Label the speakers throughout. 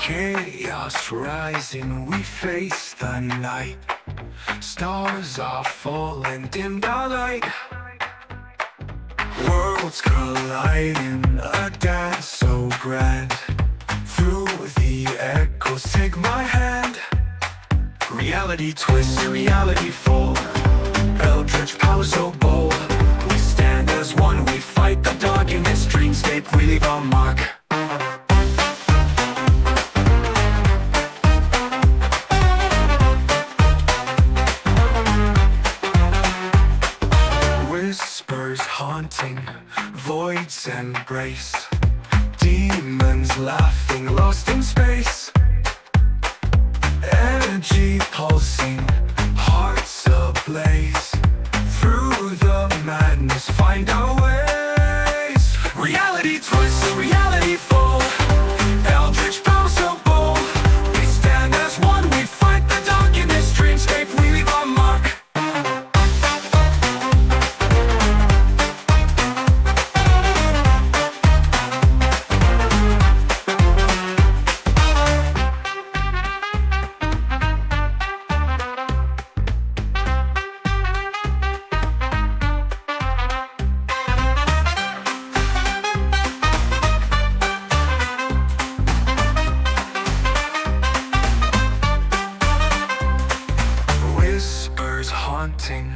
Speaker 1: chaos rising, we face the night. Stars are falling, dim the light. Worlds colliding, a dance so grand. Through the echoes, take my hand. Reality twists, reality fall. Eldritch power so bold. We stand as one, we fight the dark in darkness. Dreamscape, we leave our mark. Haunting, voids embrace. Demons laughing, lost in space. Energy pulsing, hearts ablaze. Through the madness, find our wanting,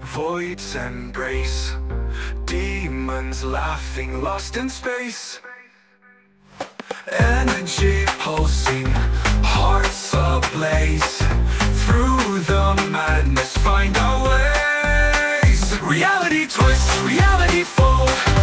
Speaker 1: voids embrace. Demons laughing, lost in space. Energy pulsing, hearts ablaze. Through the madness, find our ways. Reality twist, reality fold